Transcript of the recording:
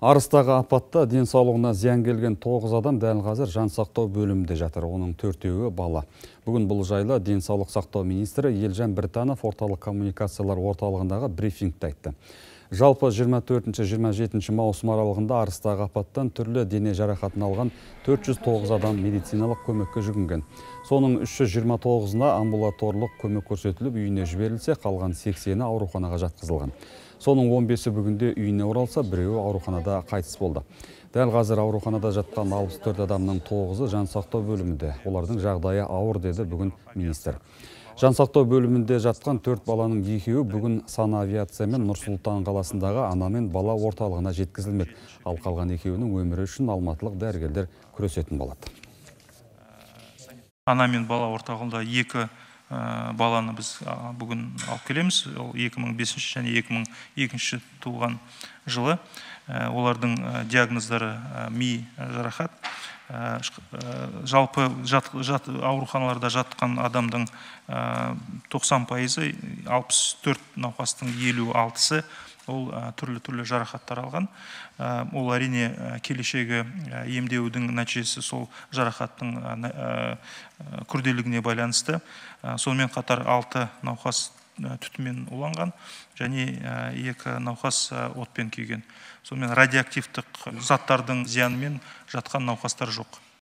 Арыстағы апатта денсаулығына зиян келген 9 адам дәл қазір жансақтау бөлімінде жатыр. Оның төртеуі бала. Бүгін бұл жайлы денсаулық сақтау министрі Елжан Біртанов орталық коммуникациялар орталығындағы брифингте айтты. Жалпы 24-27 маусым аралығында Арыстағы апаттан түрлі дене жарақатын алған 409 адам медициналық көмекке жүгінген. Соның 329-ына амбулаторлық көмек көрсетіліп үйіне жіберілсе, қалған 80-і ауруханаға жатқызылған. Соның 15-і бүгінде үйіне оралса, біреуі ауруханада қайтыс болды. Дәл қазір ауруханада жатқан 64 адамның 9-ы жансақтау бөлімінде. Олардың жағдайы ауыр деді бүгін министр. Жансақтау бөлімінде жатқан төрт баланың екеуі бүгін санавиациямен Нұрсұлтан қаласындағы ана мен бала орталығына жеткізілмек. Ал қалған екеуінің өмірі үшін алматылық дәрігерлер күресетін болады. ана мен бала орталығында екі баланы біз бүгін алып келеміз ол 2005 және 2002 туылған жылы олардың диагноздары ми жарақат жалпы жат, жат, ауруханаларда жатқан адамдың 90 пайызы 64 науқастың елу алтысы ол түрлі түрлі жарақаттар алған. Ол әрине келешегі емдеудің нәтижесі сол жарақаттың күрделілігіне байланысты. Сонымен қатар алты науқас түтінмен уланған және екі науқас отпен күйген. Сонымен радиоактивтік заттардың зиянымен жатқан науқастар жоқ.